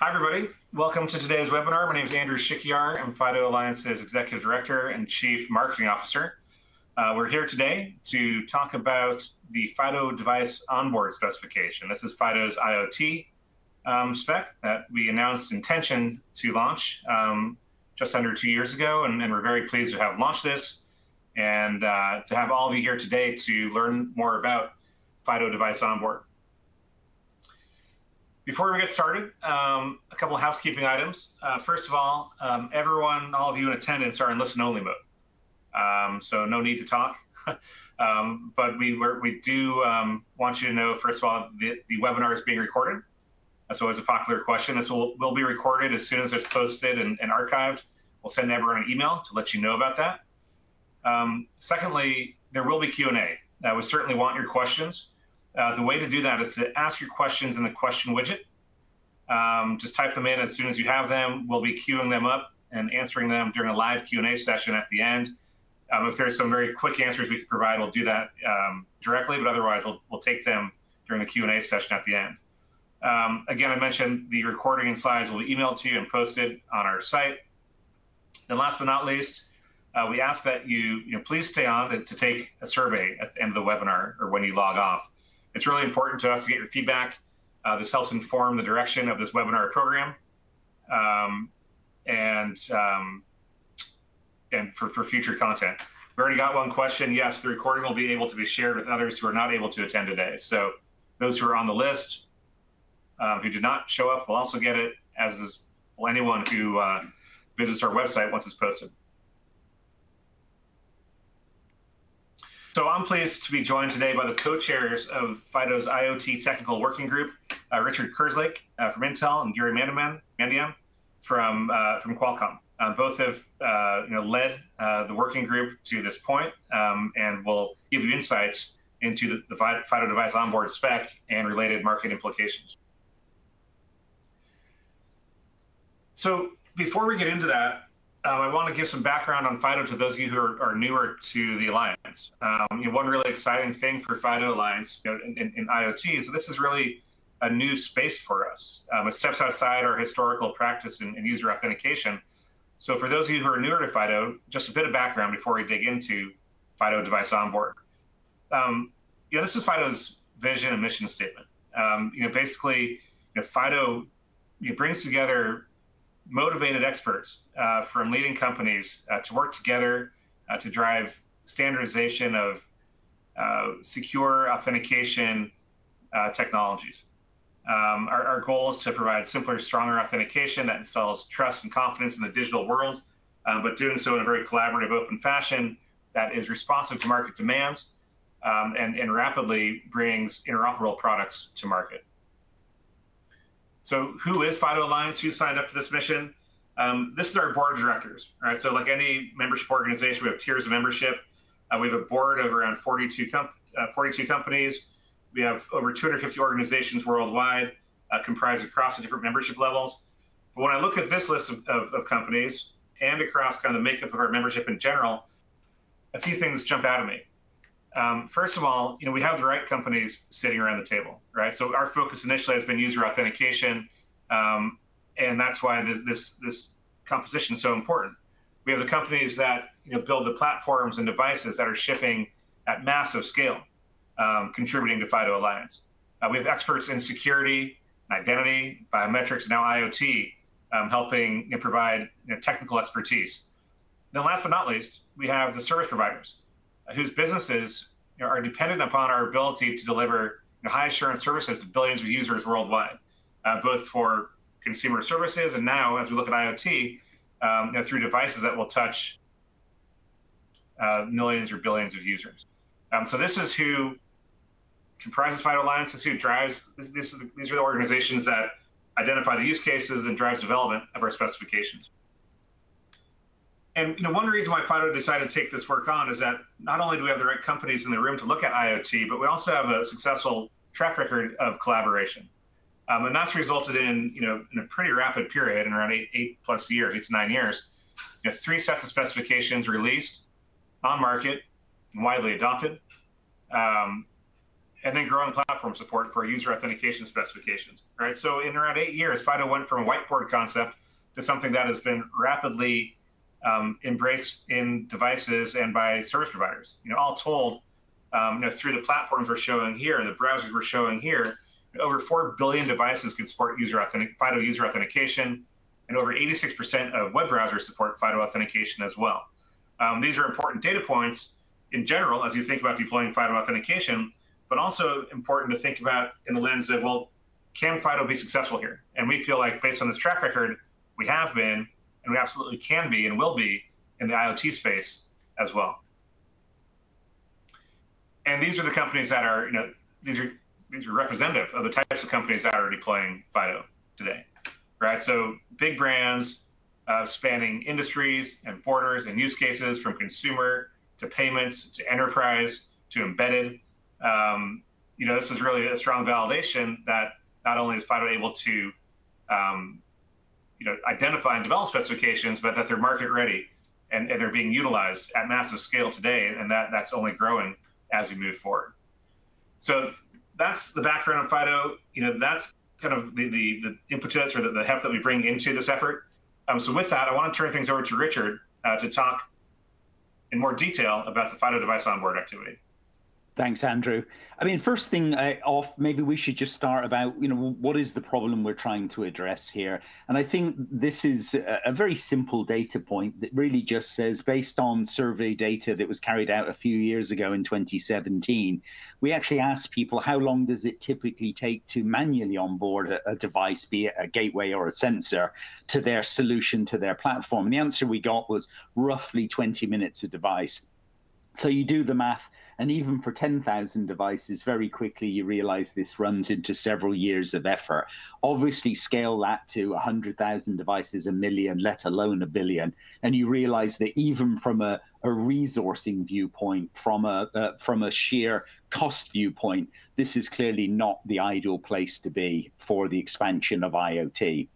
Hi, everybody. Welcome to today's webinar. My name is Andrew Shikiar. I'm FIDO Alliance's Executive Director and Chief Marketing Officer. Uh, we're here today to talk about the FIDO device onboard specification. This is FIDO's IoT um, spec that we announced intention to launch um, just under two years ago, and, and, we're very pleased to have launched this and uh, to have all of you here today to learn more about FIDO device onboard. Before we get started, um, a couple of housekeeping items. Uh, first of all, um, everyone, all of you in attendance are in listen-only mode. Um, so no need to talk. Um, but we, we do um, want you to know, first of all, the, the webinar is being recorded. That's always a popular question. This will, will be recorded as soon as it's posted and, and archived. We'll send everyone an email to let you know about that. Um, secondly, there will be Q&A. Uh, we certainly want your questions. Uh, the way to do that is to ask your questions in the question widget. Um, just type them in as soon as you have them. We'll be queuing them up and answering them during a live Q&A session at the end. Um, if there's some very quick answers we can provide, we'll do that um, directly, but otherwise we'll, we'll take them during the Q&A session at the end. Um, again, I mentioned the recording and slides will be emailed to you and posted on our site. And last but not least, uh, we ask that you, you know, please stay on to, to, take a survey at the end of the webinar or when you log off. It's really important to us to get your feedback. Uh, this helps inform the direction of this webinar program um, and, um, and for, for future content. We already got one question. Yes, the recording will be able to be shared with others who are not able to attend today. So those who are on the list um, who did not show up will also get it, as is well, anyone who uh, visits our website once it's posted. So I'm pleased to be joined today by the co-chairs of FIDO's IoT Technical Working Group, uh, Richard Kerslake uh, from Intel and Giri Mandyam, from, uh, from Qualcomm. Uh, both have uh, you know, led uh, the working group to this point, um, and will give you insights into the, the FIDO device onboard spec and related market implications. So before we get into that, um, I want to give some background on FIDO to those of you who are, are newer to the Alliance. Um, you know, one really exciting thing for FIDO Alliance you know, in, in, in, IoT is this is really a new space for us. Um, it steps outside our historical practice in, in, user authentication. So for those of you who are newer to FIDO, just a bit of background before we dig into FIDO device onboard. Um, you know, this is FIDO's vision and mission statement. Um, you know, basically, you know, FIDO brings together motivated experts uh, from leading companies uh, to work together uh, to drive standardization of uh, secure authentication uh, technologies. Um, our, our, goal is to provide simpler, stronger authentication that installs trust and confidence in the digital world, um, but doing so in a very collaborative, open fashion that is responsive to market demands um, and, and rapidly brings interoperable products to market. So who is FIDO Alliance? Who signed up to this mission? Um, this is our board of directors, right? So like any membership organization, we have tiers of membership. Uh, we have a board of around 42, uh, 42 companies. We have over 250 organizations worldwide uh, comprised across the different membership levels. But when I look at this list of, of, of companies and across kind of the makeup of our membership in general, a few things jump out at me. Um, first of all, you know, we have the right companies sitting around the table, right? So our focus initially has been user authentication, um, and that's why this, this, this composition is so important. We have the companies that you know build the platforms and devices that are shipping at massive scale, um, contributing to FIDO Alliance. Uh, we have experts in security, identity, biometrics, now IoT, um, helping you know, provide you know, technical expertise. Then, last but not least, we have the service providers whose businesses you know, are dependent upon our ability to deliver you know, high assurance services to billions of users worldwide, uh, both for consumer services and now, as we look at IoT, um, you know, through devices that will touch uh, millions or billions of users. Um, so this is who comprises FIDO Alliance. This is who drives. This, this, these are the organizations that identify the use cases and drives development of our specifications. And you know, one reason why FIDO decided to take this work on is that not only do we have the right companies in the room to look at IoT, but we also have a successful track record of collaboration. Um, and that's resulted in, you know, in a pretty rapid period, in around eight, eight plus years, eight to nine years, you know, three sets of specifications released on market and widely adopted. Um, and then growing platform support for user authentication specifications. Right. So in around eight years, FIDO went from a whiteboard concept to something that has been rapidly um, embraced in devices and by service providers. You know, all told, um, you know, through the platforms we're showing here, the browsers we're showing here, over 4 billion devices can support user authentic, FIDO user authentication, and over 86% of web browsers support FIDO authentication as well. Um, these are important data points in general as you think about deploying FIDO authentication, but also important to think about in the lens of, well, can FIDO be successful here? And we feel like based on this track record, we have been, and we absolutely can be and will be in the IoT space as well. And these are the companies that are, you know, these are these are representative of the types of companies that are deploying FIDO today, right? So big brands uh, spanning industries and borders and use cases from consumer to payments to enterprise to embedded. Um, you know, this is really a strong validation that not only is FIDO able to, um, you know, identify and develop specifications, but that they're market ready and, and they're being utilized at massive scale today, and that that's only growing as we move forward. So that's the background of FIDO. You know, that's kind of the the, the impetus or the, the heft that we bring into this effort. Um, so with that, I want to turn things over to Richard uh, to talk in more detail about the FIDO device onboard activity. Thanks, Andrew. I mean, first thing uh, off, maybe we should just start about, you know, what is the problem we're trying to address here? And I think this is a, a, very simple data point that really just says, based on survey data that was carried out a few years ago in 2017, we actually asked people how long does it typically take to manually onboard a, a device, be it a gateway or a sensor, to their solution, to their platform. And the answer we got was roughly 20 minutes a device. So you do the math and even for 10,000 devices, very quickly you realize this runs into several years of effort. Obviously, scale that to 100,000 devices, a million, let alone a billion. And you realize that even from a, a resourcing viewpoint, from a, uh, from a sheer cost viewpoint, this is clearly not the ideal place to be for the expansion of IoT.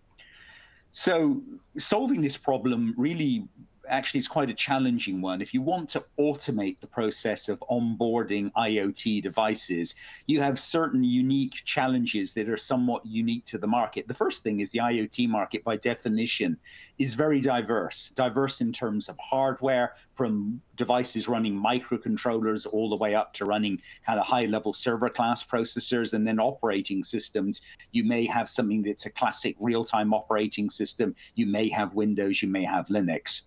So, solving this problem really actually is quite a challenging one. If you want to automate the process of onboarding IoT devices, you have certain unique challenges that are somewhat unique to the market. The first thing is the IoT market, by definition, is very diverse. Diverse in terms of hardware, from devices running microcontrollers all the way up to running kind of high level server class processors and then operating systems. You may have something that's a classic real time operating system. You may have Windows, you may have Linux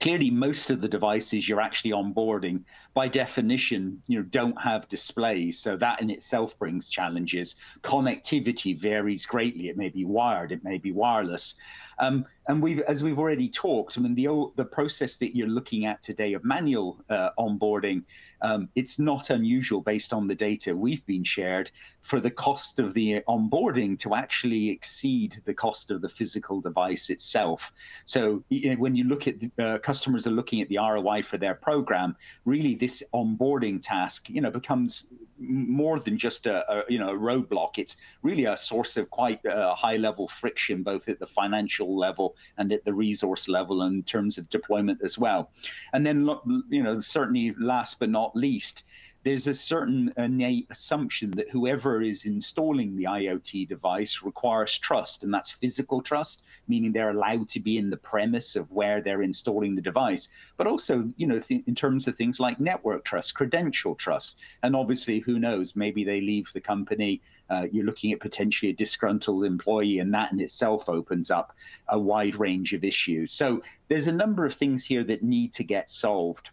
clearly most of the devices you're actually onboarding by definition you know don't have displays. So that in itself brings challenges. Connectivity varies greatly. It may be wired it may be wireless um, and we've, as we've already talked, I mean, the the process that you're looking at today of manual uh, onboarding, um, it's not unusual based on the data we've been shared for the cost of the onboarding to actually exceed the cost of the physical device itself. So you know, when you look at the, uh, customers are looking at the ROI for their program, really this onboarding task, you know, becomes more than just a, a, you know a roadblock. It's really a source of quite uh, high level friction, both at the financial level and at the resource level, in terms of deployment as well. And then you know certainly last but not least, there's a certain innate assumption that whoever is installing the IoT device requires trust, and that's physical trust, meaning they're allowed to be in the premise of where they're installing the device, but also, you know, th- in terms of things like network trust, credential trust, and obviously, who knows, maybe they leave the company. Uh, you're looking at potentially a disgruntled employee, and that in itself opens up a wide range of issues. So there's a number of things here that need to get solved.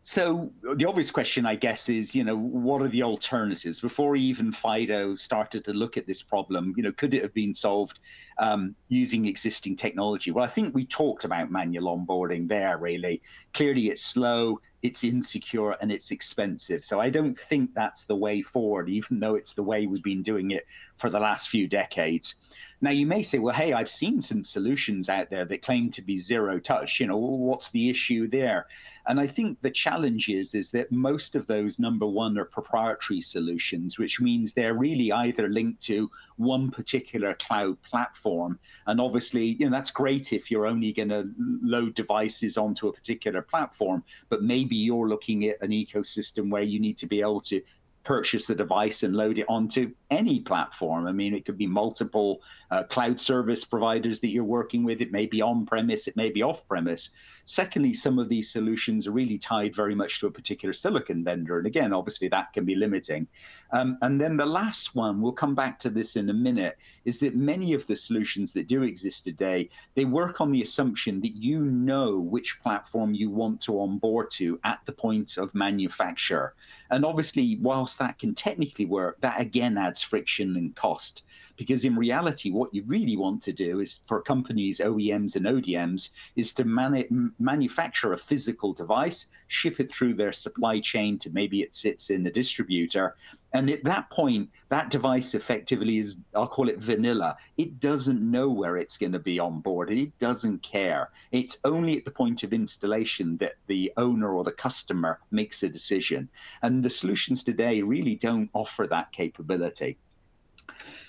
So the obvious question, I guess, is you know what are the alternatives before even Fido started to look at this problem? You know, could it have been solved um, using existing technology? Well, I think we talked about manual onboarding there. Really, clearly, it's slow, it's insecure, and it's expensive. So I don't think that's the way forward, even though it's the way we've been doing it for the last few decades. Now, you may say, well, hey, I've seen some solutions out there that claim to be zero touch. You know, what's the issue there? And I think the challenge is, is that most of those, number one, are proprietary solutions, which means they're really either linked to one particular cloud platform. And obviously, you know, that's great if you're only going to load devices onto a particular platform, but maybe you're looking at an ecosystem where you need to be able to purchase the device and load it onto any platform. I mean, it could be multiple uh, cloud service providers that you're working with. It may be on premise, it may be off premise. Secondly, some of these solutions are really tied very much to a particular silicon vendor. And again, obviously, that can be limiting. Um, and then the last one, we'll come back to this in a minute, is that many of the solutions that do exist today, they work on the assumption that you know which platform you want to onboard to at the point of manufacture. And obviously, whilst that can technically work, that again adds friction and cost. Because in reality, what you really want to do is for companies, OEMs and ODMs, is to mani- manufacture a physical device, ship it through their supply chain to maybe it sits in the distributor. And at that point, that device effectively is, I'll call it vanilla. It doesn't know where it's going to be on board and it doesn't care. It's only at the point of installation that the owner or the customer makes a decision. And the solutions today really don't offer that capability.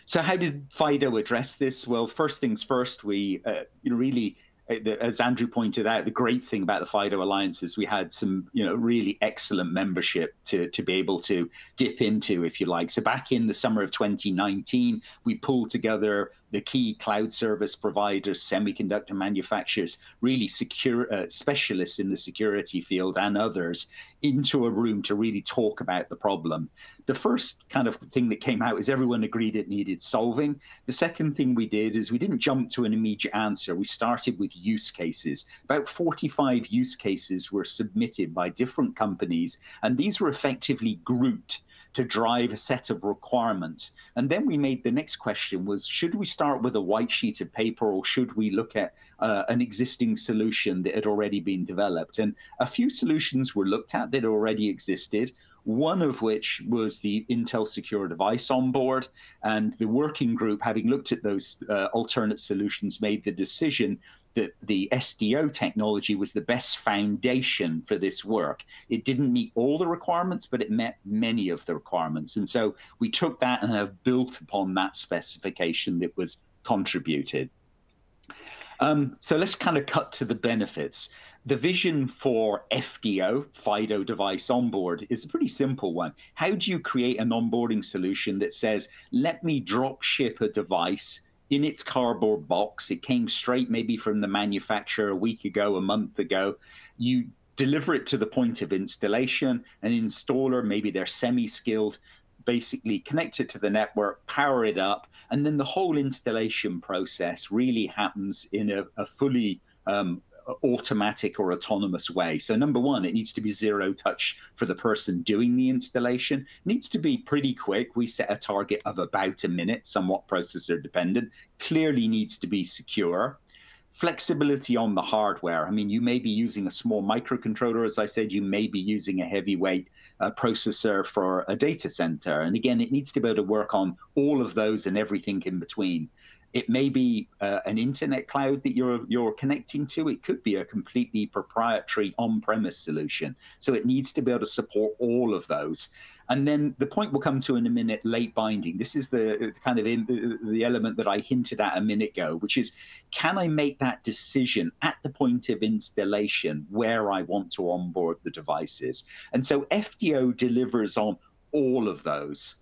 So how did Fido address this? Well, first things first, we uh, you know, really uh, as Andrew pointed out, the great thing about the FIDO Alliance is we had some, you know, really excellent membership to to be able to dip into, if you like. So back in the summer of 2019, we pulled together the key cloud service providers, semiconductor manufacturers, really secure uh, specialists in the security field and others into a room to really talk about the problem. The first kind of thing that came out is everyone agreed it needed solving. The second thing we did is we didn't jump to an immediate answer. We started with use cases. About 45 use cases were submitted by different companies, and these were effectively grouped to drive a set of requirements. And then we made the next question was, should we start with a white sheet of paper or should we look at uh, an existing solution that had already been developed? And a few solutions were looked at that already existed one of which was the Intel Secure Device on board. And the working group, having looked at those uh, alternate solutions, made the decision that the SDO technology was the best foundation for this work. It didn't meet all the requirements, but it met many of the requirements. And so we took that and have built upon that specification that was contributed. Um, so let's kind of cut to the benefits. The vision for FDO, FIDO device onboard, is a pretty simple one. How do you create an onboarding solution that says, let me drop ship a device in its cardboard box. It came straight maybe from the manufacturer a week ago, a month ago. You deliver it to the point of installation. An installer, maybe they're semi skilled, basically connect it to the network, power it up, and then the whole installation process really happens in a, a fully um, automatic or autonomous way. So number one, it needs to be zero touch for the person doing the installation. It needs to be pretty quick. We set a target of about a minute, somewhat processor dependent. Clearly needs to be secure. Flexibility on the hardware. I mean, you may be using a small microcontroller, as I said, you may be using a heavyweight uh, processor for a data center. And again, it needs to be able to work on all of those and everything in between. It may be uh, an internet cloud that you're you're connecting to. It could be a completely proprietary on-premise solution. So it needs to be able to support all of those. And then the point we'll come to in a minute, late binding. This is the kind of in, the element that I hinted at a minute ago, which is can I make that decision at the point of installation where I want to onboard the devices? And so FDO delivers on all of those.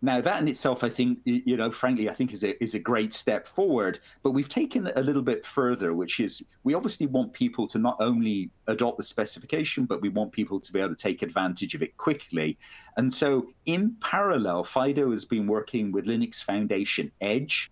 Now, that in itself, I think, you know, frankly, I think is a, is a great step forward. But we've taken it a little bit further, which is we obviously want people to not only adopt the specification, but we want people to be able to take advantage of it quickly. And so, in parallel, FIDO has been working with Linux Foundation Edge.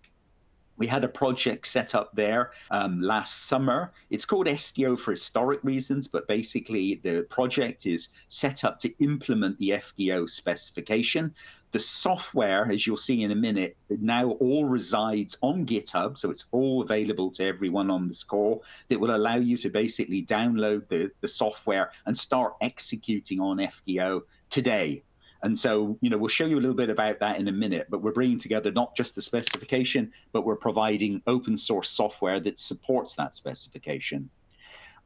We had a project set up there um, last summer. It's called SDO for historic reasons, but basically the project is set up to implement the FDO specification. The software, as you'll see in a minute, now all resides on GitHub. So it's all available to everyone on this call that will allow you to basically download the, the software and start executing on FDO today. And so, you know, we'll show you a little bit about that in a minute, but we're bringing together not just the specification, but we're providing open source software that supports that specification.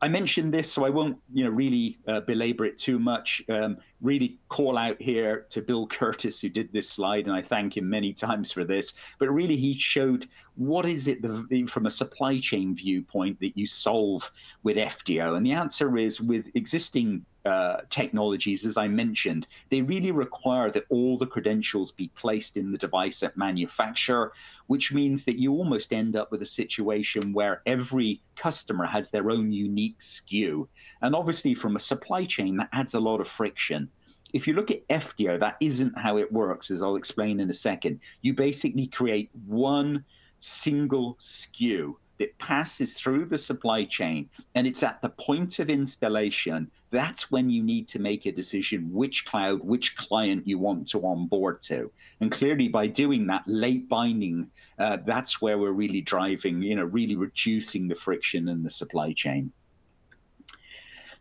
I mentioned this, so I won't, you know, really uh, belabor it too much. Um, really call out here to Bill Curtis, who did this slide, and I thank him many times for this. But really, he showed what is it the, from a supply chain viewpoint that you solve with FDO, and the answer is with existing uh, technologies, as I mentioned, they really require that all the credentials be placed in the device at manufacture, which means that you almost end up with a situation where every customer has their own unique SKU. And obviously, from a supply chain, that adds a lot of friction. If you look at FDO, that isn't how it works, as I'll explain in a second. You basically create one single SKU that passes through the supply chain and it's at the point of installation that's when you need to make a decision which cloud which client you want to onboard to. And clearly by doing that late binding uh, that's where we're really driving you know really reducing the friction in the supply chain.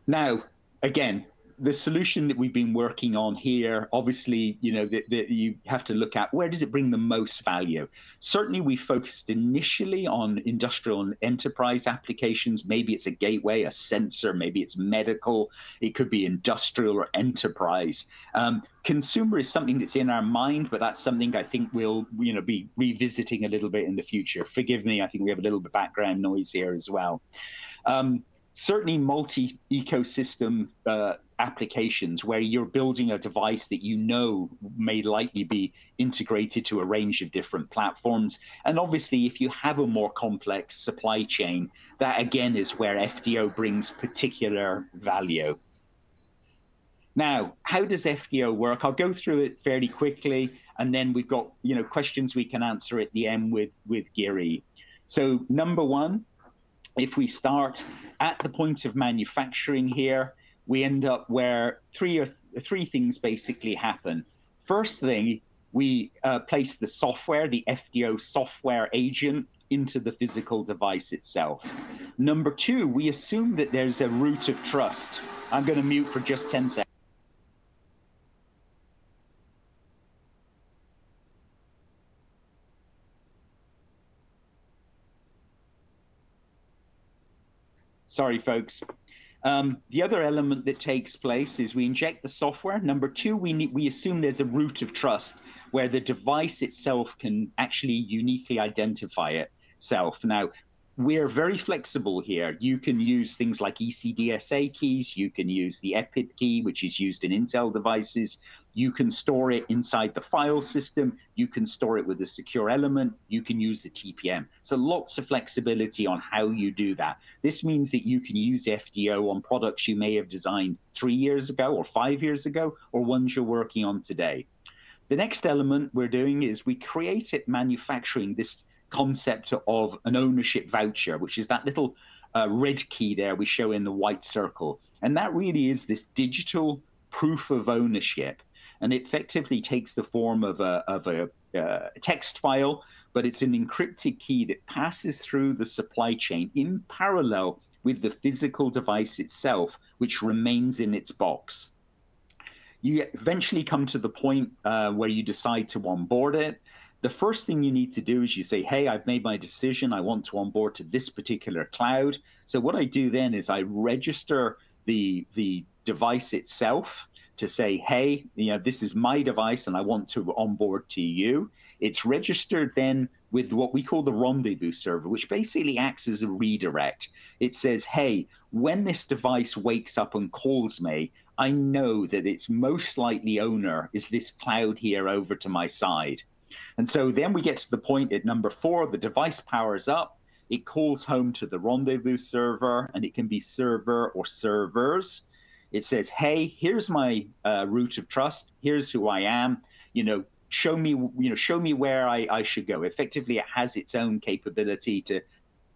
Now again the solution that we've been working on here, obviously, you know, that you have to look at where does it bring the most value. Certainly, we focused initially on industrial and enterprise applications. Maybe it's a gateway, a sensor, maybe it's medical. It could be industrial or enterprise. Um, consumer is something that's in our mind, but that's something I think we'll, you know, be revisiting a little bit in the future. Forgive me, I think we have a little bit of background noise here as well. Um, certainly multi ecosystem uh, applications where you're building a device that you know may likely be integrated to a range of different platforms. And obviously, if you have a more complex supply chain, that again is where FDO brings particular value. Now, how does FDO work? I'll go through it fairly quickly, and then we've got you know questions we can answer at the end with with Giri. So number one, if we start at the point of manufacturing here, we end up where three or th- three things basically happen. First thing, we uh, place the software, the FDO software agent, into the physical device itself. Number two, we assume that there's a root of trust. I'm going to mute for just 10 seconds. Sorry, folks. Um, the other element that takes place is we inject the software. Number two, we we assume there's a root of trust where the device itself can actually uniquely identify itself. Now, we're very flexible here. You can use things like ECDSA keys. You can use the EPID key, which is used in Intel devices. You can store it inside the file system. You can store it with a secure element. You can use the TPM. So lots of flexibility on how you do that. This means that you can use FDO on products you may have designed three years ago or five years ago, or ones you're working on today. The next element we're doing is we create it manufacturing this concept of an ownership voucher, which is that little uh, red key there we show in the white circle. And that really is this digital proof of ownership. And it effectively takes the form of a, of a uh, text file, but it's an encrypted key that passes through the supply chain in parallel with the physical device itself, which remains in its box. You eventually come to the point uh, where you decide to onboard it the first thing you need to do is you say, hey, I've made my decision. I want to onboard to this particular cloud. So what I do then is I register the the device itself to say, hey, you know, this is my device and I want to onboard to you. It's registered then with what we call the rendezvous server, which basically acts as a redirect. It says, hey, when this device wakes up and calls me, I know that its most likely owner is this cloud here over to my side. And so then we get to the point at number four, the device powers up, it calls home to the rendezvous server, and it can be server or servers. It says, hey, here's my uh, root of trust. Here's who I am. You know, show me, you know, show me where I, I should go. Effectively, it has its own capability to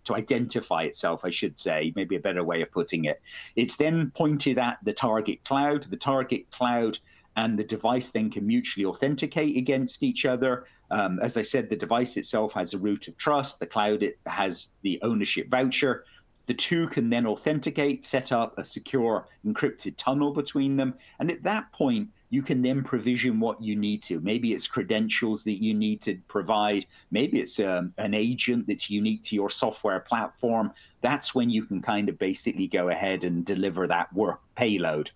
to identify itself, I should say, maybe a better way of putting it. It's then pointed at the target cloud. The target cloud and the device then can mutually authenticate against each other. Um, as I said, the device itself has a root of trust. The cloud it has the ownership voucher. The two can then authenticate, set up a secure encrypted tunnel between them, and at that point, you can then provision what you need to. Maybe it's credentials that you need to provide. Maybe it's um, an agent that's unique to your software platform. That's when you can kind of basically go ahead and deliver that work payload.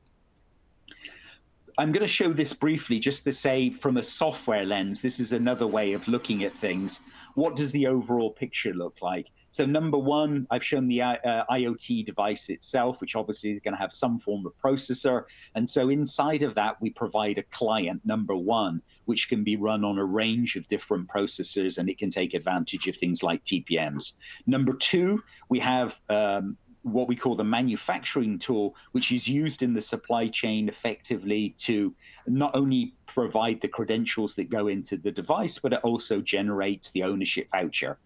I'm going to show this briefly just to say from a software lens, this is another way of looking at things. What does the overall picture look like? So number one, I've shown the uh, IoT device itself, which obviously is going to have some form of processor. And so inside of that, we provide a client, number one, which can be run on a range of different processors and it can take advantage of things like TPMs. Number two, we have um, what we call the manufacturing tool, which is used in the supply chain effectively to not only provide the credentials that go into the device, but it also generates the ownership voucher.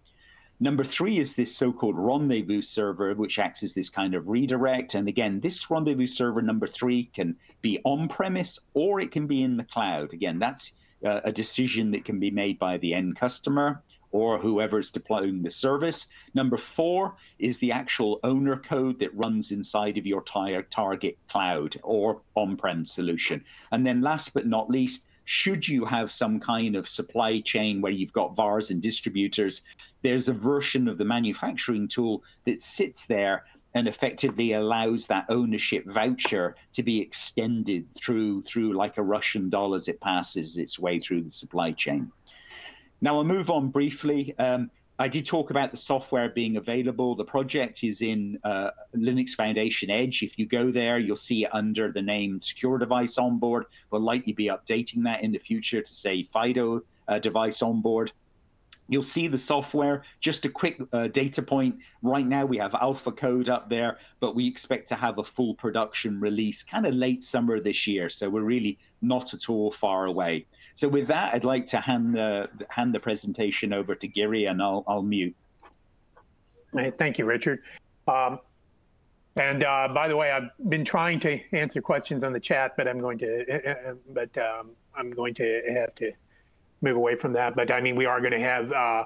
Number three is this so-called rendezvous server, which acts as this kind of redirect. And again, this rendezvous server number three can be on-premise or it can be in the cloud. Again, that's uh, a decision that can be made by the end customer or whoever is deploying the service. Number four is the actual owner code that runs inside of your target cloud or on-prem solution. And then last but not least, should you have some kind of supply chain where you've got VARs and distributors, there's a version of the manufacturing tool that sits there and effectively allows that ownership voucher to be extended through through like a Russian doll as it passes its way through the supply chain. Now I'll move on briefly. Um, I did talk about the software being available. The project is in uh, Linux Foundation Edge. If you go there, you'll see it under the name Secure Device Onboard. We'll likely be updating that in the future to say FIDO uh, device onboard. You'll see the software. Just a quick uh, data point. Right now, we have alpha code up there, but we expect to have a full production release kind of late summer this year. So we're really not at all far away. So with that, I'd like to hand the hand the presentation over to Giri, and I'll I'll mute. Hey, thank you, Richard. Um, and uh, by the way, I've been trying to answer questions on the chat, but I'm going to, uh, but um, I'm going to have to move away from that. But I mean, we are going to have uh,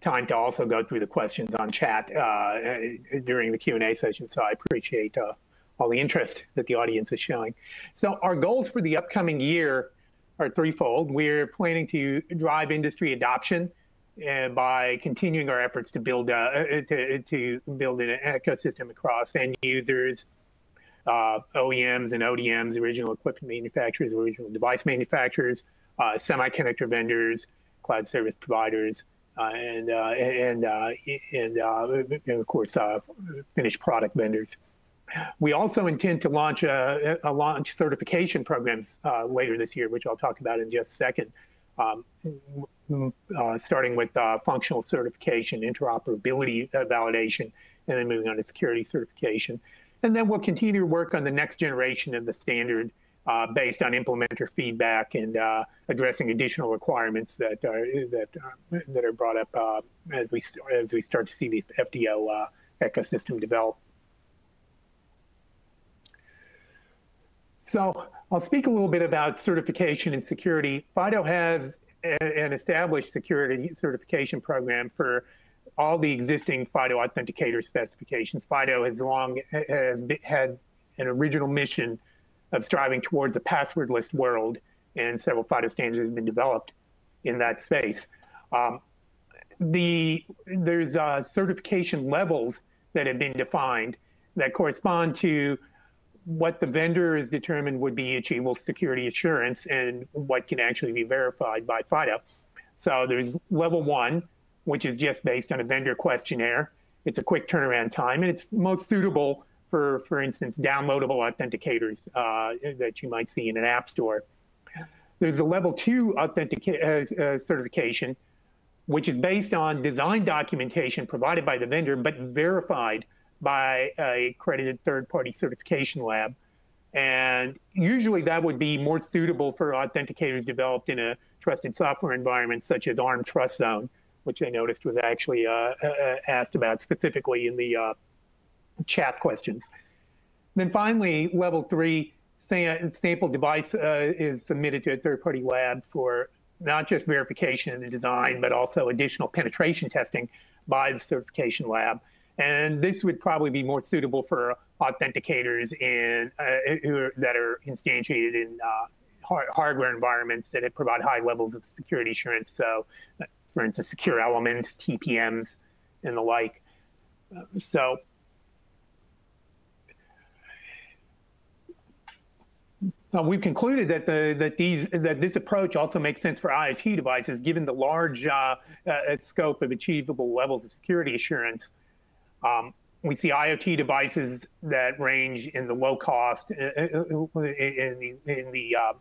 time to also go through the questions on chat uh, during the Q and A session. So I appreciate uh, all the interest that the audience is showing. So our goals for the upcoming year are threefold. We're planning to drive industry adoption uh, by continuing our efforts to build uh, uh, to, to build an ecosystem across end users, uh, OEMs and ODMs, original equipment manufacturers, original device manufacturers, uh, semiconductor vendors, cloud service providers, uh, and, and, and, and, of course, finished product vendors. We also intend to launch a, a launch certification programs uh, later this year, which I'll talk about in just a second, um, uh, starting with uh, functional certification, interoperability uh, validation, and then moving on to security certification. And then we'll continue to work on the next generation of the standard uh, based on implementer feedback and uh, addressing additional requirements that are that that are brought up as we as we start to see the FDO ecosystem develop. So I'll speak a little bit about certification and security. FIDO has an established security certification program for all the existing FIDO authenticator specifications. FIDO has long has had an original mission of striving towards a passwordless world, and several FIDO standards have been developed in that space. Um, the there's uh, certification levels that have been defined that correspond to what the vendor has determined would be achievable security assurance and what can actually be verified by FIDO. So there's level one, which is just based on a vendor questionnaire. It's a quick turnaround time, and it's most suitable for, for instance, downloadable authenticators uh, that you might see in an app store. There's a level two authentic uh, uh, certification, which is based on design documentation provided by the vendor, but verified by a accredited third-party certification lab. And usually that would be more suitable for authenticators developed in a trusted software environment such as ARM Trust Zone, which I noticed was actually uh, uh, asked about specifically in the uh, chat questions. then finally, level three, sample device uh, is submitted to a third-party lab for not just verification of the design, but also additional penetration testing by the certification lab. And this would probably be more suitable for authenticators in, uh, who, that are instantiated in uh, hard, hardware environments that provide high levels of security assurance. So, for instance, secure elements, TPMs, and the like. So, Uh, we've concluded that the that these that this approach also makes sense for IoT devices, given the large uh, uh, scope of achievable levels of security assurance. Um, we see IoT devices that range in the low cost uh, uh, uh, in the in the uh,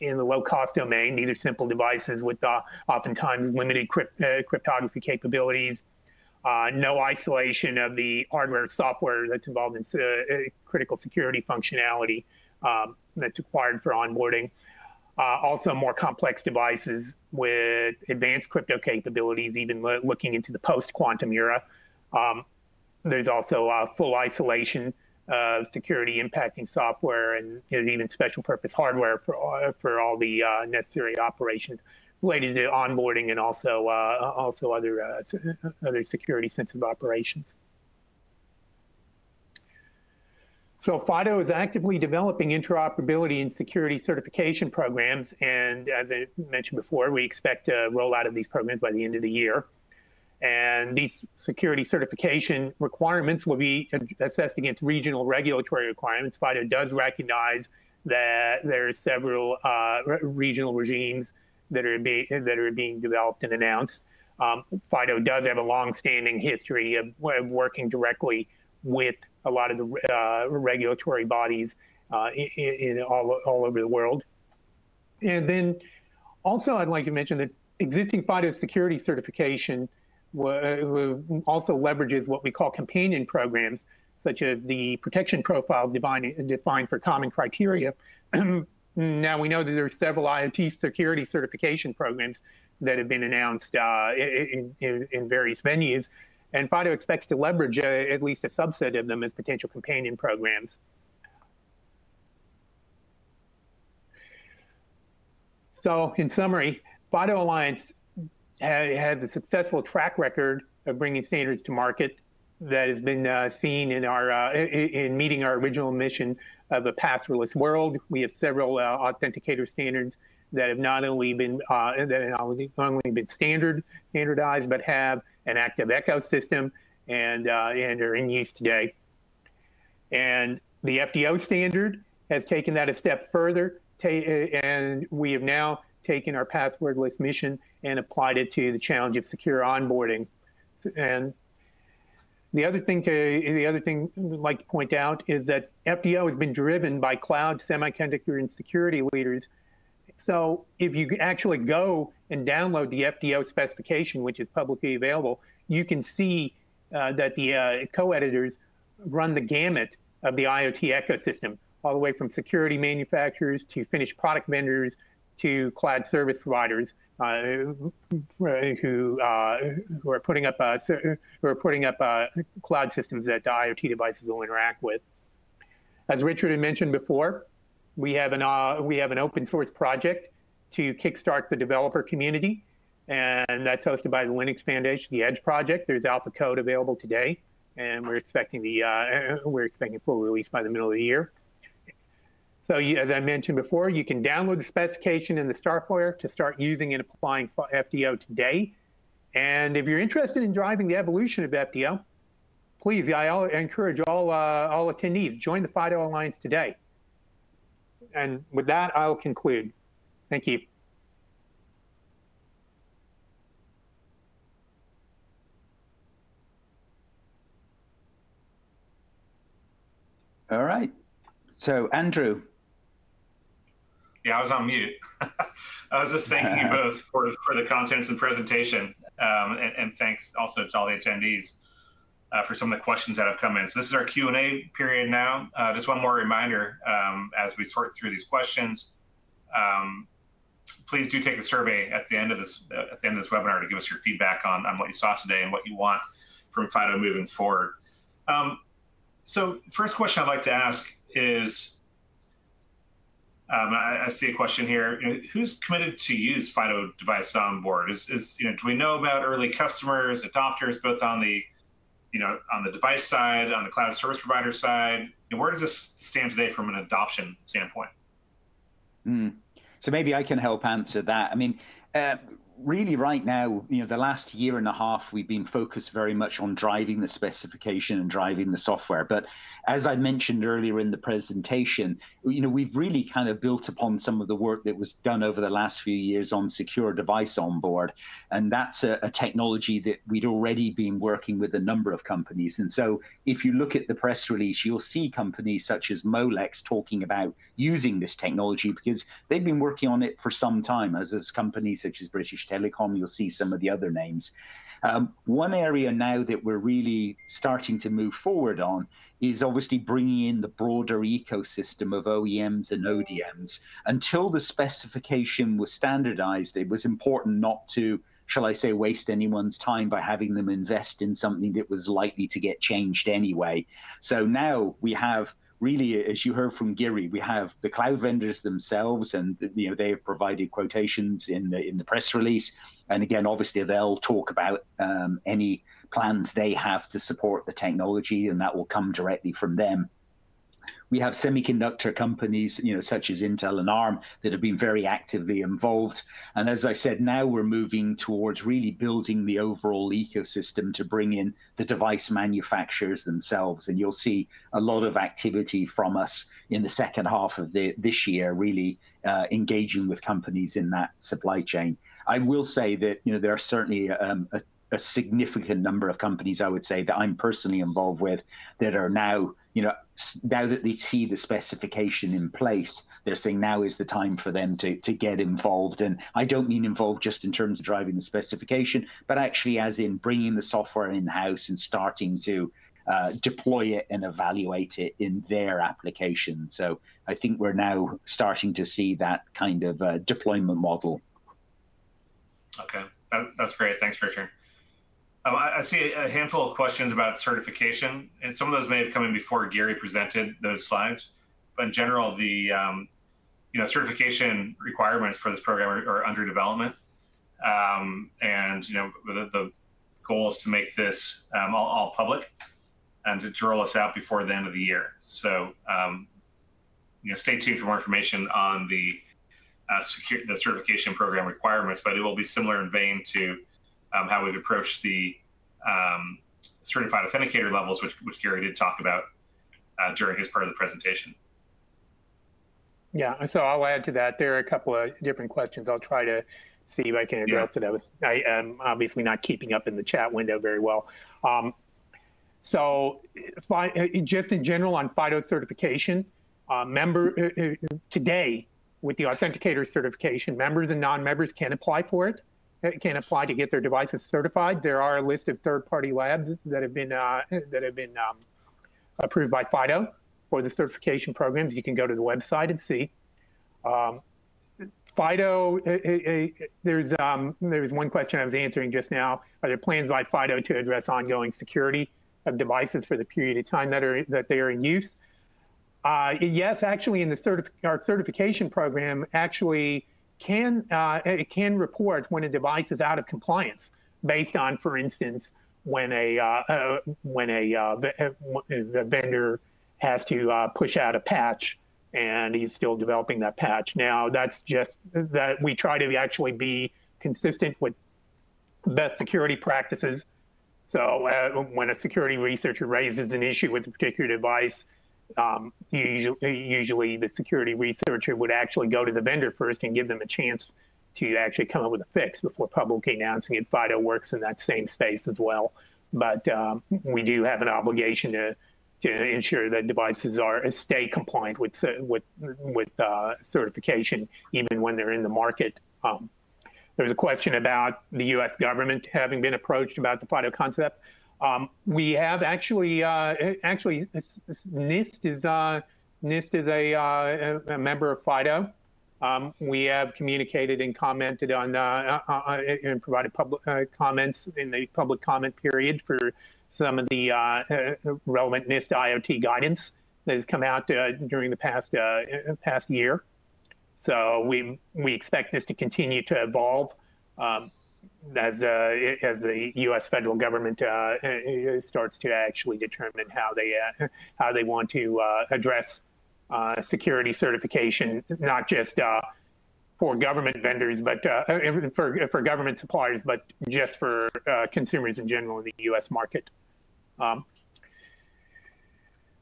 in the low cost domain. These are simple devices with uh, oftentimes limited crypt, uh, cryptography capabilities, no isolation of the hardware software that's involved in critical security functionality um, that's required for onboarding. also, more complex devices with advanced crypto capabilities, even looking into the post quantum era. Um, there's also uh, full isolation of security impacting software and you know, even special purpose hardware for, uh, for all the uh, necessary operations related to onboarding and also uh, also other uh, other security sensitive operations. So FIDO is actively developing interoperability and security certification programs, and as I mentioned before, we expect a rollout of these programs by the end of the year. And these security certification requirements will be assessed against regional regulatory requirements. FIDO does recognize that there are several uh, regional regimes that are, be, that are being developed and announced. Um, FIDO does have a long-standing history of, of, working directly with a lot of the uh, regulatory bodies uh, in, in, all, all over the world. And then also I'd like to mention that existing FIDO security certification also leverages what we call companion programs, such as the protection profiles defined, defined for common criteria. now we know that there are several IoT security certification programs that have been announced uh, in, in, in, various venues, and FIDO expects to leverage uh, at least a subset of them as potential companion programs. So in summary, FIDO Alliance has a successful track record of bringing standards to market that has been uh, seen in our uh, in meeting our original mission of a passwordless world. We have several uh, authenticator standards that have not only been uh, that have not only been standard standardized, but have an active ecosystem and uh, and are in use today. And the FDO standard has taken that a step further, and we have now taken our passwordless mission and applied it to the challenge of secure onboarding. And the other thing to the other thing I'd like to point out is that FDO has been driven by cloud semiconductor and security leaders. So if you actually go and download the FDO specification, which is publicly available, you can see uh, that the uh, co-editors run the gamut of the IoT ecosystem, all the way from security manufacturers to finished product vendors to cloud service providers uh, who uh, who are putting up uh, who are putting up cloud systems that the IoT devices will interact with. As Richard had mentioned before, we have an we have an open source project to kickstart the developer community, and that's hosted by the Linux Foundation, the Edge project. There's alpha code available today, and we're expecting the uh, we're expecting full release by the middle of the year. So you, as I mentioned before, you can download the specification in the Starfire to start using and applying FDO today. And if you're interested in driving the evolution of FDO, please, I encourage all, uh, all attendees, join the FIDO Alliance today. And with that, I'll conclude. Thank you. All right. So, Andrew, yeah, I was on mute. I was just thanking you both for for the contents and presentation, um, and, and, thanks also to all the attendees uh, for some of the questions that have come in. So this is our Q and A period now. Uh, just one more reminder um, as we sort through these questions. Um, please do take the survey at the end of this at the end of this webinar to give us your feedback on on what you saw today and what you want from FIDO moving forward. Um, so first question I'd like to ask is um, I, I, see a question here. You know, who's committed to use FIDO device on board? Is, is you know, do we know about early customers, adopters, both on the, you know, on the device side, on the cloud service provider side? And where does this stand today from an adoption standpoint? Mm. So maybe I can help answer that. I mean, uh, really right now, you know, the last year and a half, we've been focused very much on driving the specification and driving the software. But as I mentioned earlier in the presentation, you know, we've really kind of built upon some of the work that was done over the last few years on secure device on board. And that's a, a technology that we'd already been working with a number of companies. And so if you look at the press release, you'll see companies such as Molex talking about using this technology because they've been working on it for some time, as as companies such as British Telecom, you'll see some of the other names. Um, one area now that we're really starting to move forward on is obviously bringing in the broader ecosystem of OEMs and ODMs. Until the specification was standardized, it was important not to, shall I say, waste anyone's time by having them invest in something that was likely to get changed anyway. So now we have really, as you heard from Giri, we have the cloud vendors themselves, and you know they have provided quotations in the in the press release. And again, obviously, they'll talk about um, any plans they have to support the technology, and that will come directly from them. We have semiconductor companies, you know, such as Intel and ARM, that have been very actively involved. And as I said, now we're moving towards really building the overall ecosystem to bring in the device manufacturers themselves. And you'll see a lot of activity from us in the second half of the, this year, really uh, engaging with companies in that supply chain. I will say that you know there are certainly um, a, a significant number of companies, I would say, that I'm personally involved with that are now, you know, now that they see the specification in place, they're saying now is the time for them to, to get involved. And I don't mean involved just in terms of driving the specification, but actually as in bringing the software in house and starting to uh, deploy it and evaluate it in their application. So I think we're now starting to see that kind of uh, deployment model. Okay, that, that's great. Thanks, Richard. Um, I, I, see a handful of questions about certification, and some of those may have come in before Gary presented those slides. But in general, the um, you know certification requirements for this program are, are under development, um, and you know the, the, goal is to make this um, all, all, public and to, to, roll us out before the end of the year. So um, you know, stay tuned for more information on the uh, secure, the certification program requirements, but it will be similar in vein to um, how we've approached the um, certified authenticator levels, which, which Gary did talk about uh, during his part of the presentation. Yeah, so I'll add to that. There are a couple of different questions. I'll try to see if I can address yeah. it. I was I am obviously not keeping up in the chat window very well. Um, so, just in general on FIDO certification, uh, member uh, uh, today with the authenticator certification, members and non-members can apply for it can apply to get their devices certified. There are a list of third-party labs that have been uh, that have been um, approved by FIDO for the certification programs. You can go to the website and see. Um, FIDO, uh, uh, uh, there's um, one question I was answering just now. Are there plans by FIDO to address ongoing security of devices for the period of time that are that they are in use? Uh, yes, actually, in the certif- our certification program, actually can uh, it can report when a device is out of compliance based on, for instance, when a uh, uh, when a uh, the vendor has to uh, push out a patch and he's still developing that patch. Now that's just that we try to actually be consistent with best security practices. So uh, when a security researcher raises an issue with a particular device, um, usually, usually the security researcher would actually go to the vendor first and give them a chance to actually come up with a fix before publicly announcing it. FIDO works in that same space as well, but um, we do have an obligation to to ensure that devices are stay compliant with with with uh, certification even when they're in the market. Um, there's a question about the U.S. government having been approached about the FIDO concept. Um, we have actually, uh, actually, NIST is uh, NIST is a, uh, a, member of FIDO. Um, we have communicated and commented on uh, uh, uh, and provided public comments in the public comment period for some of the relevant NIST IoT guidance that has come out during the past past year. So we we expect this to continue to evolve. Um, as uh, as the U.S. federal government uh, starts to actually determine how they uh, how they want to uh, address uh, security certification, not just for government vendors, but uh, for for government suppliers, but just for uh, consumers in general in the U.S. market. Um,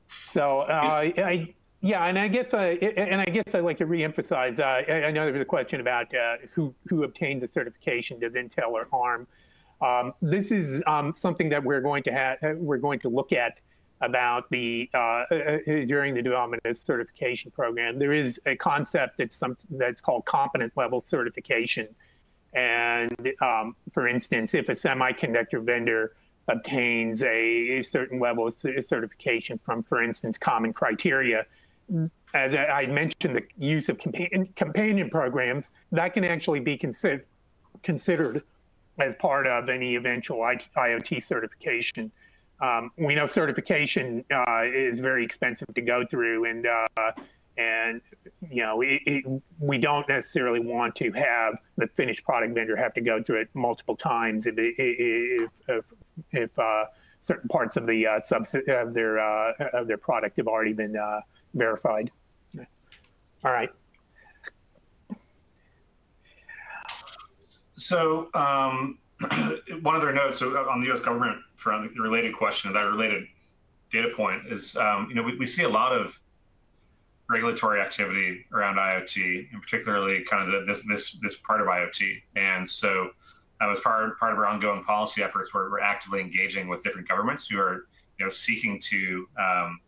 so uh, I, yeah, and I guess I, and I guess I'd like to reemphasize. Uh, I know there was a question about uh, who who obtains a certification, does Intel or ARM? Um, this is um, something that we're going to have we're going to look at about the uh, uh, uh, during the development of certification program. There is a concept that's some that's called component level certification, and um, for instance, if a semiconductor vendor obtains a, a certain level of certification from, for instance, common criteria, as I mentioned, the use of companion, programs that can actually be considered considered as part of any eventual IoT certification. Um, we know certification uh, is very expensive to go through, and uh, and you know it, it, we don't necessarily want to have the finished product vendor have to go through it multiple times if if, if, if uh, certain parts of the uh, of their uh, of their product have already been uh, verified. All right. So um, one other note, so on the U.S. government front, the related question, that related data point is, um, you know, we, we, see a lot of regulatory activity around IoT, and particularly kind of the, this this this part of IoT. And so, uh, as part part of our ongoing policy efforts, we're, we're actively engaging with different governments who are, you know, seeking to um,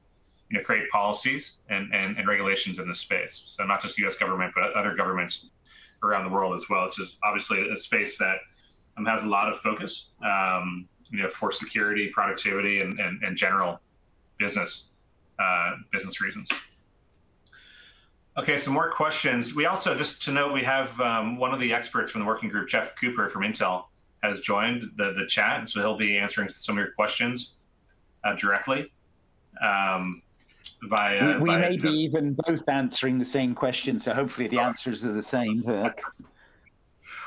you know, create policies and, and, and regulations in this space. So not just the U.S. government, but other governments around the world as well. This is obviously a space that um, has a lot of focus, um, you know, for security, productivity, and, and, and general business uh, business reasons. Okay, some more questions. We also, just to note, we have um, one of the experts from the working group, Jeff Cooper from Intel, has joined the, the chat, so he'll be answering some of your questions uh, directly. Um, via. We, we may be even both answering the same question, so hopefully the answers are the same.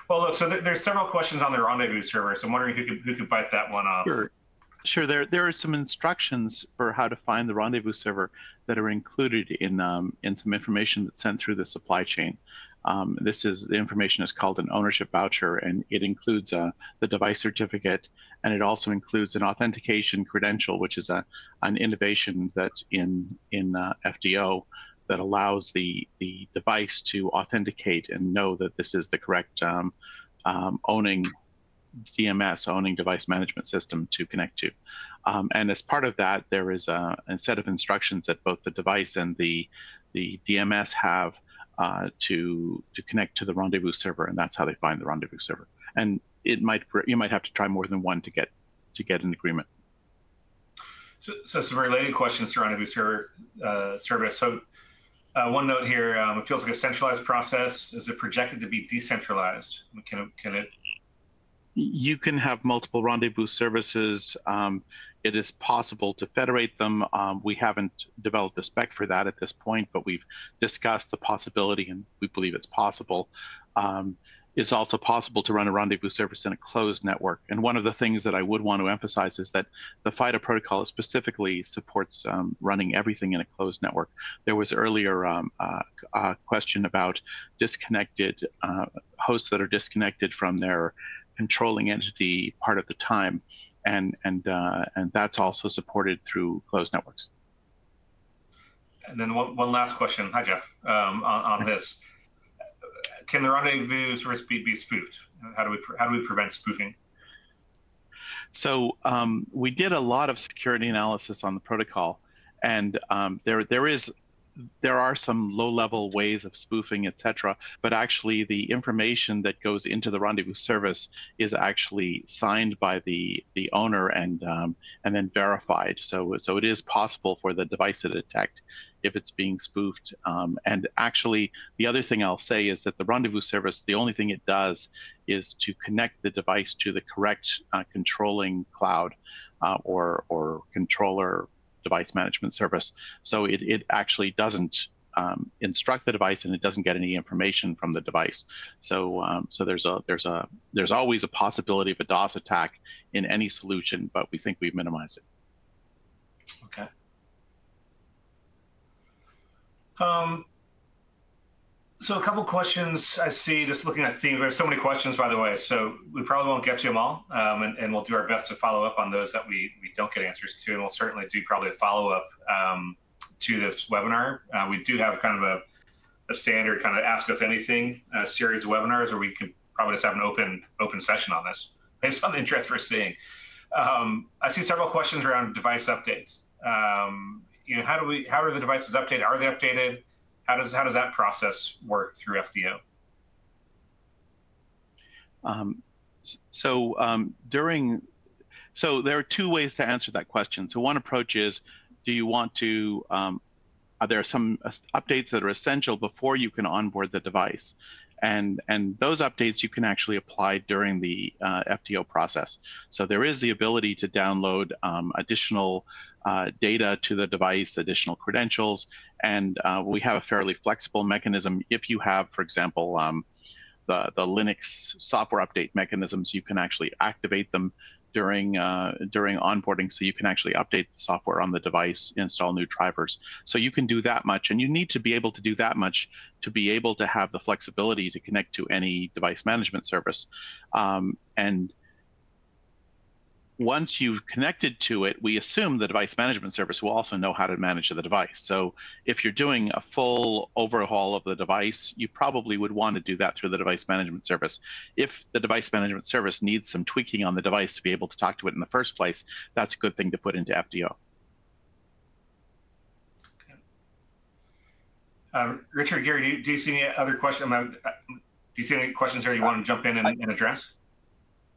Well, look, so there's several questions on the rendezvous server, so I'm wondering who could who could bite that one off. Sure, sure. There there are some instructions for how to find the rendezvous server that are included in um, in some information that's sent through the supply chain. Um, this is the information is called an ownership voucher, and it includes uh, the device certificate, and it also includes an authentication credential, which is a an innovation that's in in uh, FDO that allows the the device to authenticate and know that this is the correct um, um, owning DMS, owning device management system to connect to. Um, and as part of that, there is a, a set of instructions that both the device and the the DMS have uh, to to connect to the rendezvous server, and that's how they find the rendezvous server. And it might you might have to try more than one to get to get an agreement. So, so some related questions to rendezvous server uh, service. So. Uh, one note here: um, it feels like a centralized process. Is it projected to be decentralized? Can it, can it you can have multiple rendezvous services. Um, it is possible to federate them. Um, we haven't developed a spec for that at this point, but we've discussed the possibility and we believe it's possible. Um, it's also possible to run a rendezvous service in a closed network. And one of the things that I would want to emphasize is that the FIDO protocol specifically supports um, running everything in a closed network. There was earlier um, uh, a question about disconnected uh, hosts that are disconnected from their controlling entity part of the time and and uh, and that's also supported through closed networks. And then one, one last question. Hi, Jeff. Um, on, on this, can the rendezvous service be, be spoofed? How do we how do we prevent spoofing? So um, we did a lot of security analysis on the protocol, and um, there there is there are some low-level ways of spoofing, etc. But actually, the information that goes into the rendezvous service is actually signed by the the owner and um, and then verified. So so it is possible for the device to detect if it's being spoofed. Um, and actually, the other thing I'll say is that the rendezvous service, the only thing it does is to connect the device to the correct uh, controlling cloud uh, or or controller device management service. So it, it actually doesn't um, instruct the device and it doesn't get any information from the device. So um, so there's a there's a there's always a possibility of a DOS attack in any solution, but we think we've minimized it. Okay. Um, so a couple questions I see just looking at themes. There's so many questions, by the way, so we probably won't get to them all, um, and, and, we'll do our best to follow up on those that we, we don't get answers to, and we'll certainly do probably a follow up um, to this webinar. Uh, we do have kind of a, a standard kind of ask us anything uh, series of webinars, or we could probably just have an open open session on this based on the interest we're seeing. Um, I see several questions around device updates. Um, you know, how do we how are the devices updated? Are they updated? How does how does that process work through FDO? Um, so um, during, so there are two ways to answer that question. So one approach is, do you want to? Um, are there some updates that are essential before you can onboard the device? And and those updates you can actually apply during the uh, FDO process. So there is the ability to download um, additional uh, data to the device, additional credentials, and uh, we have a fairly flexible mechanism. If you have, for example, um, the, the Linux software update mechanisms, you can actually activate them during uh, during onboarding, so you can actually update the software on the device, install new drivers. So you can do that much, and you need to be able to do that much to be able to have the flexibility to connect to any device management service. Um, and once you've connected to it, we assume the device management service will also know how to manage the device. So if you're doing a full overhaul of the device, you probably would want to do that through the device management service. If the device management service needs some tweaking on the device to be able to talk to it in the first place, that's a good thing to put into FDO. Uh, Richard, Gary, do you, do you, see any other questions? Uh, do you see any questions here you want to jump in and, and address?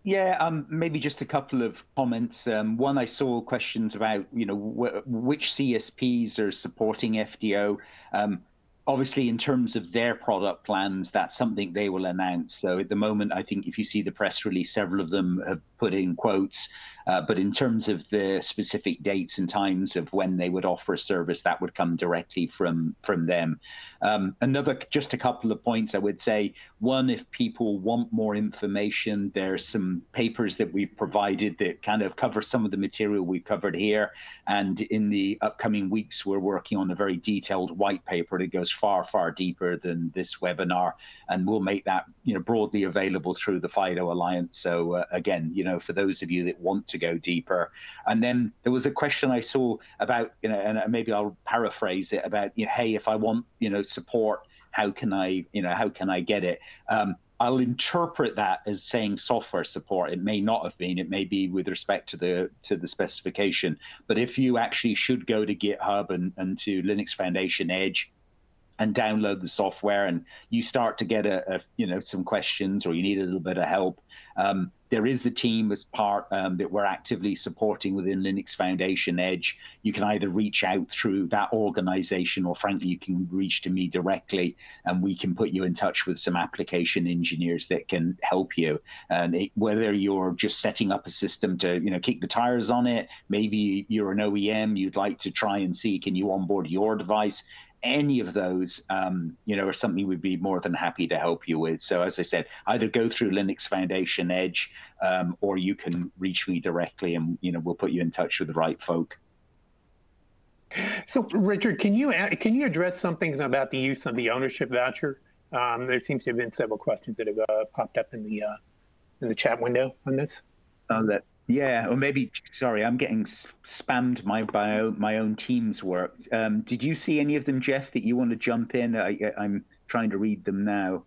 Yeah, um, maybe just a couple of comments. Um, one, I saw questions about, you know, wh- which CSPs are supporting FDO. Um, obviously, in terms of their product plans, that's something they will announce. So at the moment, I think if you see the press release, several of them have put in quotes uh, but in terms of the specific dates and times of when they would offer a service, that would come directly from from them. Um, another, just a couple of points I would say. One, if people want more information, there's some papers that we've provided that kind of cover some of the material we covered here. And in the upcoming weeks, we're working on a very detailed white paper that goes far, far deeper than this webinar, and we'll make that you know broadly available through the FIDO Alliance. So uh, again, you know, for those of you that want to go deeper. And then there was a question I saw about, you know, and maybe I'll paraphrase it about, you know, hey, if I want, you know, support, how can I, you know, how can I get it? Um, I'll interpret that as saying software support. It may not have been. It may be with respect to the to the specification. But if you actually should go to GitHub and, and to Linux Foundation Edge and download the software, and you start to get a, a you know some questions or you need a little bit of help, um, there is a team as part um, that we're actively supporting within Linux Foundation Edge. You can either reach out through that organization, or frankly, you can reach to me directly, and we can put you in touch with some application engineers that can help you. And it, whether you're just setting up a system to, you know, kick the tires on it, maybe you're an OEM, you'd like to try and see can you onboard your device any of those, um, you know, are something we'd be more than happy to help you with. So, as I said, either go through Linux Foundation Edge, um, or you can reach me directly, and you know, we'll put you in touch with the right folk. So, Richard, can you can you address something about the use of the ownership voucher? Um, there seems to have been several questions that have uh, popped up in the uh, in the chat window on this. Oh, that yeah, or maybe sorry, I'm getting spammed my by my own team's work. Um, did you see any of them, Jeff? That you want to jump in? I, am trying to read them now.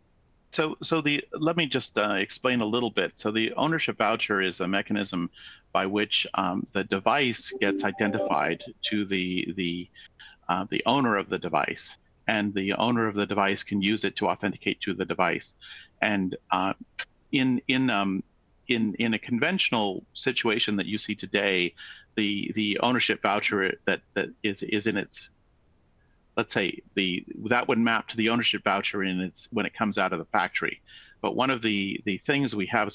So, so the let me just uh, explain a little bit. So, the ownership voucher is a mechanism by which um, the device gets identified to the the uh, the owner of the device, and the owner of the device can use it to authenticate to the device. And uh, in in um, in in a conventional situation that you see today, the the ownership voucher that that is is in its let's say the that would map to the ownership voucher in its when it comes out of the factory. But one of the the things we have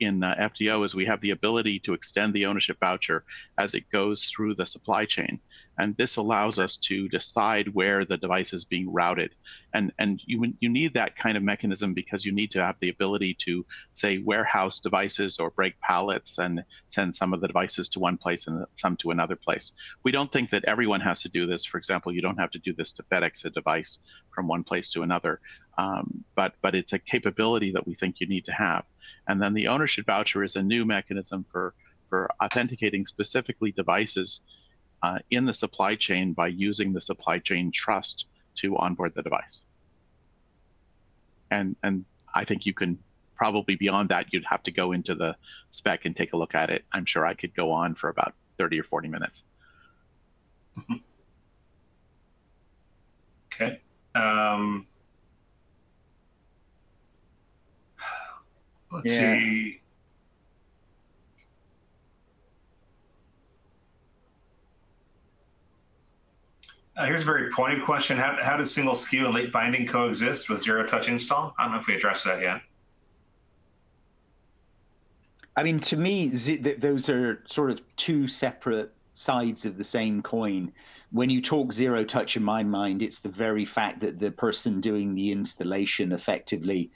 in FDO is we have the ability to extend the ownership voucher as it goes through the supply chain and this allows us to decide where the device is being routed. And and you you need that kind of mechanism because you need to have the ability to say warehouse devices or break pallets and send some of the devices to one place and some to another place. We don't think that everyone has to do this. For example, you don't have to do this to FedEx a device from one place to another. Um, but but it's a capability that we think you need to have. And then the ownership voucher is a new mechanism for for authenticating specifically devices uh, in the supply chain by using the supply chain trust to onboard the device. And and I think you can probably beyond that you'd have to go into the spec and take a look at it. I'm sure I could go on for about 30 or 40 minutes. okay. Um, let's yeah. see. Uh, here's a very pointed question. How, how does single SKU and late binding coexist with zero touch install? I don't know if we addressed that yet. I mean, to me, those are sort of two separate sides of the same coin. When you talk zero touch, in my mind, it's the very fact that the person doing the installation effectively,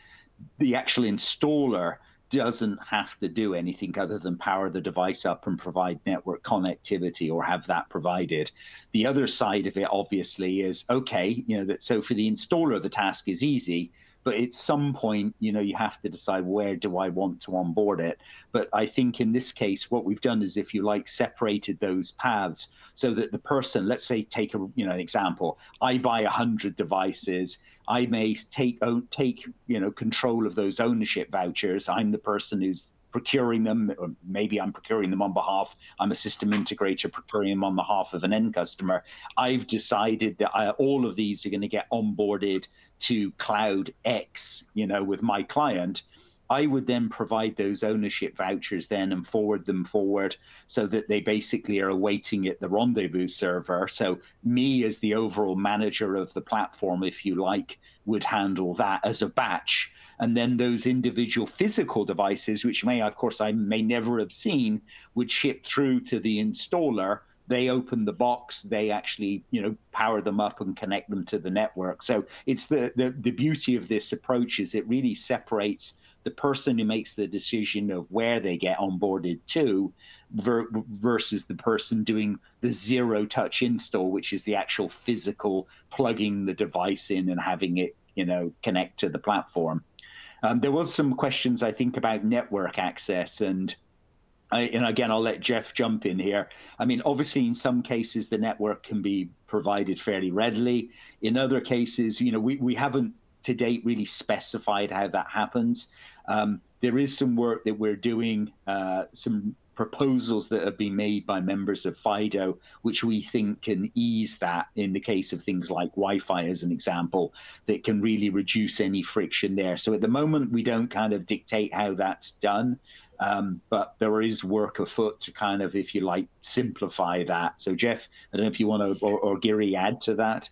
the actual installer, doesn't have to do anything other than power the device up and provide network connectivity or have that provided. The other side of it, obviously, is okay, you know, that so for the installer, the task is easy but at some point you know you have to decide where do i want to onboard it. But i think in this case what we've done is if you like separated those paths so that the person let's say take a you know an example. I buy a 100 devices. I may take take you know control of those ownership vouchers. I'm the person who's procuring them, or maybe I'm procuring them on behalf, I'm a system integrator procuring them on behalf of an end customer. I've decided that I, all of these are going to get onboarded to Cloud X, you know, with my client. I would then provide those ownership vouchers then and forward them forward so that they basically are awaiting at the rendezvous server. So, me as the overall manager of the platform, if you like, would handle that as a batch and then those individual physical devices, which may, of course, I may never have seen, would ship through to the installer. They open the box, they actually, you know, power them up and connect them to the network. So it's the the, the beauty of this approach is it really separates the person who makes the decision of where they get onboarded to ver- versus the person doing the zero touch install, which is the actual physical plugging the device in and having it, you know, connect to the platform. Um, there was some questions, I think, about network access and. I, and again, I'll let Jeff jump in here. I mean, obviously, in some cases, the network can be provided fairly readily. In other cases, you know, we, we haven't to date really specified how that happens. Um, there is some work that we're doing, uh, some proposals that have been made by members of FIDO, which we think can ease that in the case of things like Wi Fi, as an example, that can really reduce any friction there. So at the moment, we don't kind of dictate how that's done. Um, but there is work afoot to kind of, if you like, simplify that. So, Jeff, I don't know if you want to, or, or Giri, add to that.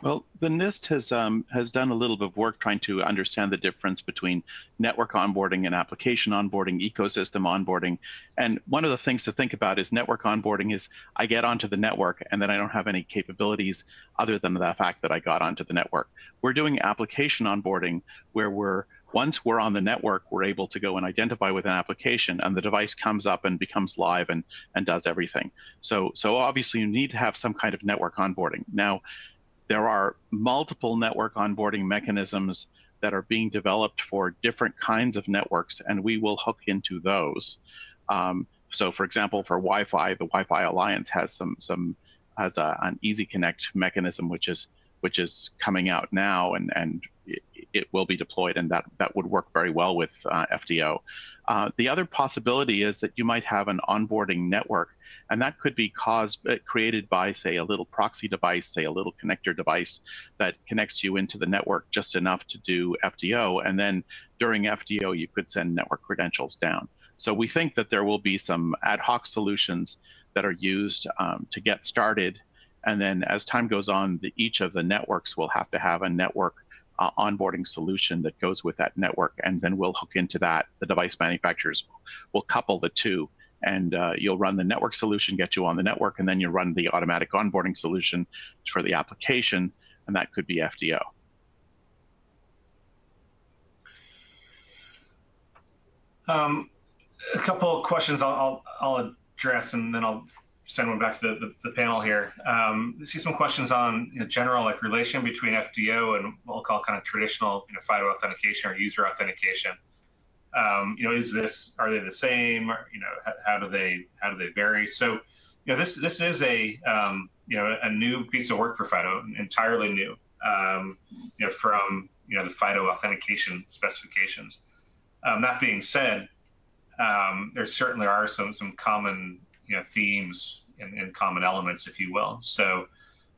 Well, the NIST has um, has done a little bit of work trying to understand the difference between network onboarding and application onboarding, ecosystem onboarding. And one of the things to think about is network onboarding is I get onto the network and then I don't have any capabilities other than the fact that I got onto the network. We're doing application onboarding where we're once we're on the network, we're able to go and identify with an application and the device comes up and becomes live and, and does everything. So, so obviously you need to have some kind of network onboarding. Now, there are multiple network onboarding mechanisms that are being developed for different kinds of networks, and we will hook into those. Um, so, for example, for Wi-Fi, the Wi-Fi Alliance has some some has a, an Easy Connect mechanism, which is which is coming out now, and and it, will be deployed, and that that would work very well with uh, FDO. Uh, the other possibility is that you might have an onboarding network and that could be caused, uh, created by, say, a little proxy device, say a little connector device that connects you into the network just enough to do FDO. And then during FDO, you could send network credentials down. So we think that there will be some ad hoc solutions that are used um, to get started. And then as time goes on, the, each of the networks will have to have a network uh, onboarding solution that goes with that network. And then we'll hook into that. The device manufacturers will couple the two and uh, you'll run the network solution, get you on the network, and then you run the automatic onboarding solution for the application, and that could be FDO. Um, a couple of questions I'll, I'll, I'll, address, and then I'll send one back to the, the, the panel here. Um, see some questions on you know, general like relation between FDO and what we'll call kind of traditional you know, FIDO authentication or user authentication. Um, you know, is this are they the same? Or, you know, how, how, do they how do they vary? So, you know, this this is a um, you know a new piece of work for FIDO, entirely new. Um, you know, from you know the FIDO authentication specifications. Um, that being said, um, there certainly are some some common you know themes and, and common elements, if you will. So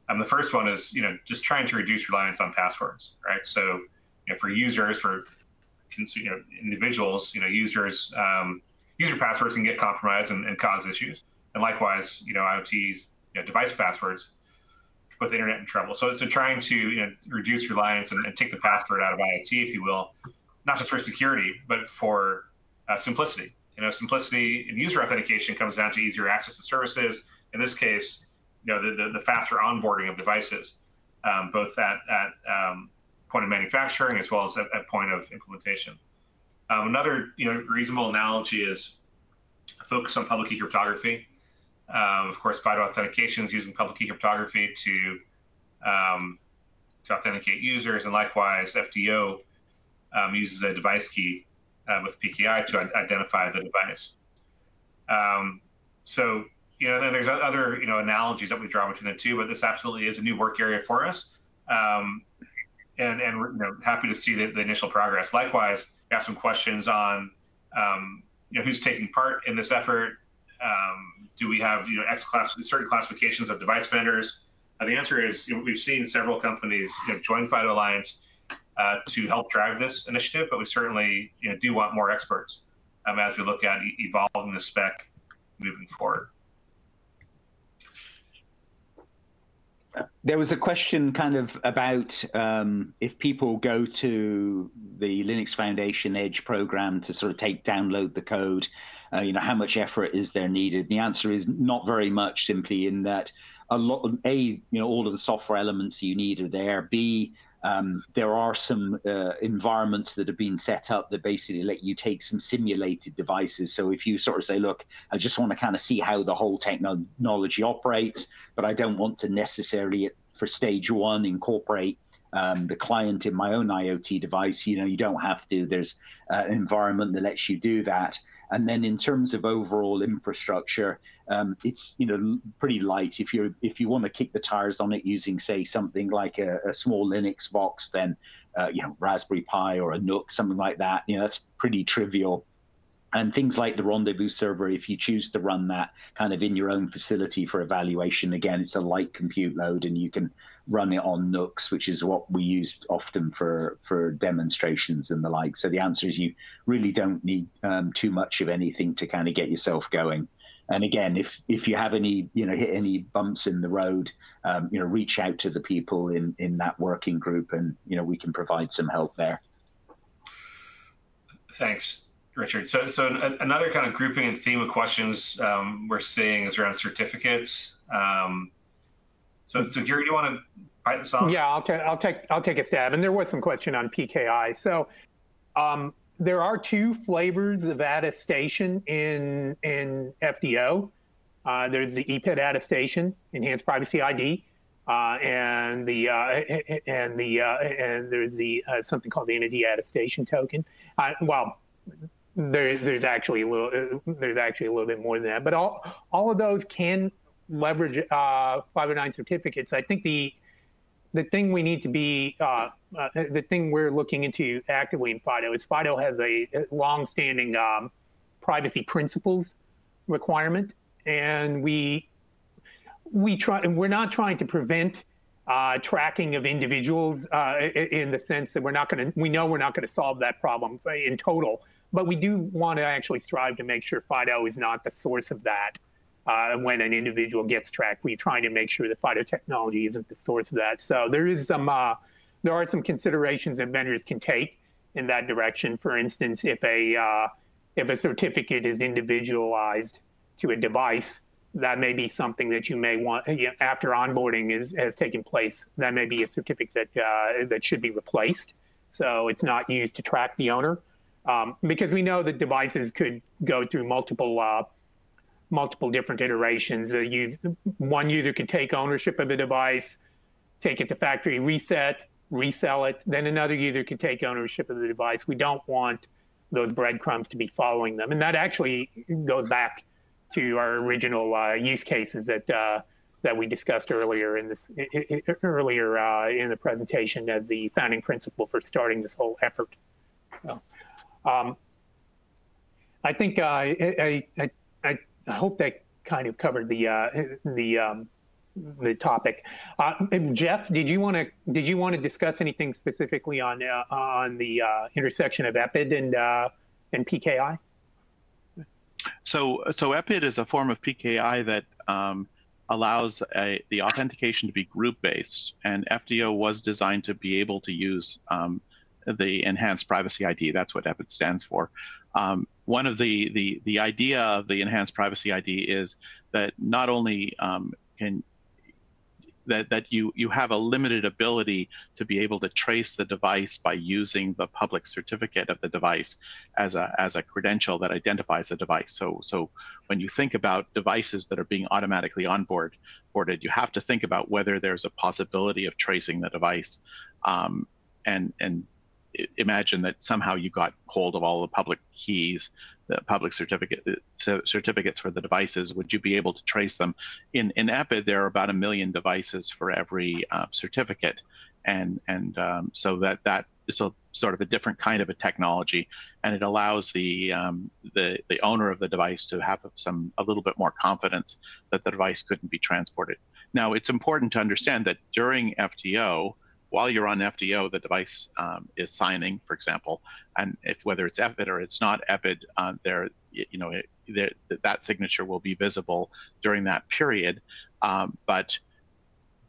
um, the first one is you know just trying to reduce reliance on passwords, right? So you know, for users, for you know, individuals, you know, users um, user passwords can get compromised and, and, cause issues, and likewise, you know, IoTs, you know, device passwords put the internet in trouble. So it's so trying to you know reduce reliance and, and, take the password out of IoT, if you will, not just for security, but for uh, simplicity. You know, simplicity in user authentication comes down to easier access to services. In this case, you know, the, the, the faster onboarding of devices, um, both at, at um, point of manufacturing as well as at, at point of implementation. Um, another, you know, reasonable analogy is focus on public key cryptography. Um, of course, FIDO authentication is using public key cryptography to um, to authenticate users, and likewise, FDO um, uses a device key uh, with PKI to identify the device. Um, so, you know, then there's other, you know, analogies that we draw between the two, but this absolutely is a new work area for us. Um, and, and we're you know, happy to see the, the initial progress. Likewise, we have some questions on, um, you know, who's taking part in this effort. Um, do we have, you know, X class, certain classifications of device vendors? Uh, the answer is you know, we've seen several companies you know, join FIDO Alliance uh, to help drive this initiative, but we certainly you know, do want more experts um, as we look at evolving the spec moving forward. There was a question kind of about um, if people go to the Linux Foundation Edge program to sort of take download the code, uh, you know, how much effort is there needed? The answer is not very much, simply in that a lot, of a, you know, all of the software elements you need are there. B, um, there are some uh, environments that have been set up that basically let you take some simulated devices. So if you sort of say, look, I just want to kind of see how the whole technology operates, but I don't want to necessarily, for stage one, incorporate um, the client in my own IoT device, you know, you don't have to. There's uh, an environment that lets you do that. And then in terms of overall infrastructure, um, it's you know pretty light. If you if you want to kick the tires on it using say something like a, a small Linux box, then uh, you know Raspberry Pi or a NUC, something like that. You know that's pretty trivial. And things like the rendezvous server, if you choose to run that kind of in your own facility for evaluation, again, it's a light compute load and you can run it on NUCs, which is what we use often for, for demonstrations and the like. So the answer is you really don't need um, too much of anything to kind of get yourself going. And again, if if you have any, you know, hit any bumps in the road, um, you know, reach out to the people in in that working group, and you know, we can provide some help there. Thanks. Richard. So, so another kind of grouping and theme of questions um, we're seeing is around certificates. Um, so, so Gary, do you want to bite this off? Yeah, I'll, take I'll take I'll take a stab. And there was some question on PKI. So, um, there are two flavors of attestation in in FDO. Uh, there's the EPID attestation, Enhanced Privacy ID, uh, and the uh, and the uh, and there's the uh, something called the entity attestation token. Uh, well, there's there's actually a little there's actually a little bit more than that, but all all of those can leverage uh, 509 certificates. I think the the thing we need to be uh, uh, the thing we're looking into actively in FIDO is FIDO has a long-standing um, privacy principles requirement, and we we try we're not trying to prevent uh, tracking of individuals uh, in the sense that we're not going to we know we're not going to solve that problem in total but we do want to actually strive to make sure FIDO is not the source of that. Uh, when an individual gets tracked, we're trying to make sure that FIDO technology isn't the source of that. So there is some, uh, there are some considerations that vendors can take in that direction. For instance, if a uh, if a certificate is individualized to a device, that may be something that you may want you know, after onboarding is, has taken place. That may be a certificate that uh, that should be replaced, so it's not used to track the owner um, because we know that devices could go through multiple uh, multiple different iterations. use, one user could take ownership of the device, take it to factory reset, resell it. Then another user could take ownership of the device. We don't want those breadcrumbs to be following them. And that actually goes back to our original uh, use cases that uh, that we discussed earlier in this earlier uh, in the presentation as the founding principle for starting this whole effort. So, um, I think uh, I, I, I, hope that kind of covered the uh, the um, the topic. Uh, Jeff, did you want to did you want to discuss anything specifically on uh, on the uh, intersection of EPID and uh, and PKI? So so EPID is a form of PKI that um, allows a, the authentication to be group based, and FDO was designed to be able to use um, the enhanced privacy ID. That's what EPID stands for. Um, one of the, the the idea of the enhanced privacy ID is that not only um, can that, that you, you have a limited ability to be able to trace the device by using the public certificate of the device as a, as a credential that identifies the device. So, so when you think about devices that are being automatically onboard, boarded, you have to think about whether there's a possibility of tracing the device. Um, and, and imagine that somehow you got hold of all the public keys the public certificate certificates for the devices, would you be able to trace them? In in EPID, there are about a million devices for every uh, certificate, and and um, so that that is a sort of a different kind of a technology, and it allows the um, the the owner of the device to have some a little bit more confidence that the device couldn't be transported. Now, it's important to understand that during FDO, while you're on FDO, the device um, is signing, for example, and if whether it's EPID or it's not EPID, uh, there, you know, it, that signature will be visible during that period. Um, but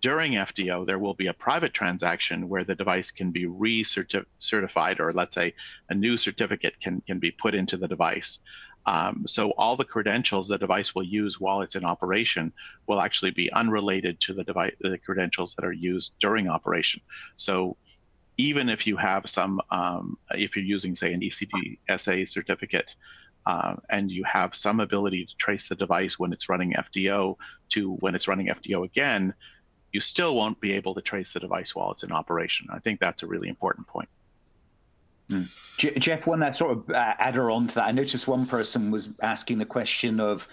during FDO, there will be a private transaction where the device can be re-certified, or let's say a new certificate can can be put into the device. Um, so all the credentials the device will use while it's in operation will actually be unrelated to the device, the credentials that are used during operation. So even if you have some, um, if you're using say an ECDSA certificate, uh, and you have some ability to trace the device when it's running FDO to when it's running FDO again, you still won't be able to trace the device while it's in operation. I think that's a really important point. Mm. Jeff, one that sort of uh, adder on to that, I noticed one person was asking the question of,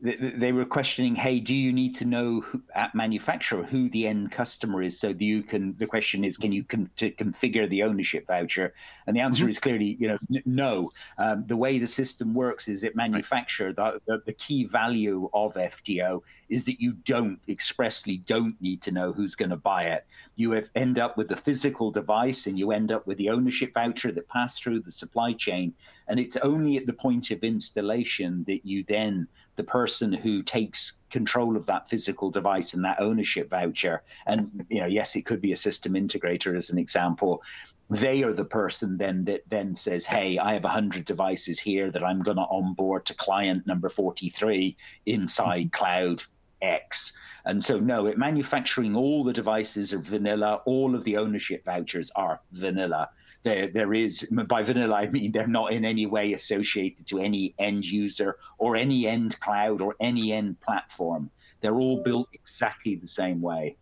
they were questioning, hey, do you need to know who, at manufacturer who the end customer is so that you can, the question is, can you con- to configure the ownership voucher? And the answer mm-hmm. is clearly, you know, n- no. Um, the way the system works is that manufacturer, the, the, the key value of FDO is that you don't expressly don't need to know who's going to buy it. You end up with the physical device and you end up with the ownership voucher that passed through the supply chain. And it's only at the point of installation that you then, the person who takes control of that physical device and that ownership voucher, and you know, yes, it could be a system integrator as an example, they are the person then that then says, "Hey, I have 100 devices here that I'm going to onboard to client number 43 inside mm-hmm. cloud X. And so, no, it manufacturing all the devices are vanilla. All of the ownership vouchers are vanilla. There, there is by vanilla I mean they're not in any way associated to any end user or any end cloud or any end platform. They're all built exactly the same way.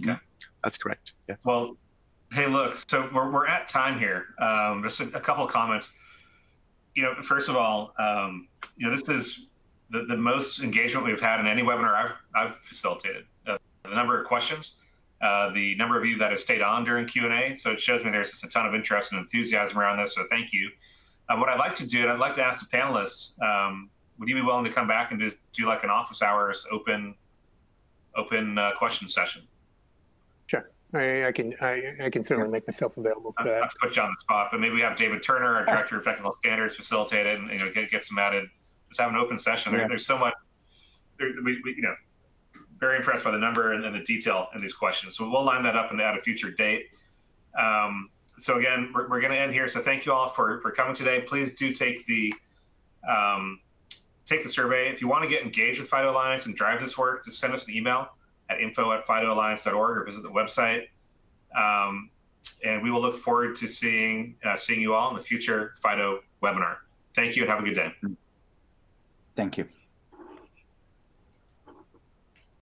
Okay, that's correct. Yes. Well, hey, look, so we're, we're at time here. Um, just a, a couple of comments. You know, first of all, um, you know, this is the, the most engagement we've had in any webinar I've, I've facilitated. Uh, the number of questions, uh, the number of you that have stayed on during Q&A. So it shows me there's just a ton of interest and enthusiasm around this. So thank you. Uh, what I'd like to do, and I'd like to ask the panelists, um, would you be willing to come back and just do like an office hours open open uh, question session? Sure. I, I, can I, I, can certainly make myself available for that. Not to put you on the spot, but maybe we have David Turner, our director of technical standards, facilitate it and you know get, get some added just have an open session. Yeah. There, there's so much. There, we, we, you know, very impressed by the number and, and, the detail in these questions. So we'll line that up and add a future date. Um, so again, we're, we're going to end here. So thank you all for for coming today. Please do take the um, take the survey. If you want to get engaged with FIDO Alliance and drive this work, just send us an email at info at fidoalliance.org or visit the website. Um, and we will look forward to seeing uh, seeing you all in the future FIDO webinar. Thank you and have a good day. Thank you.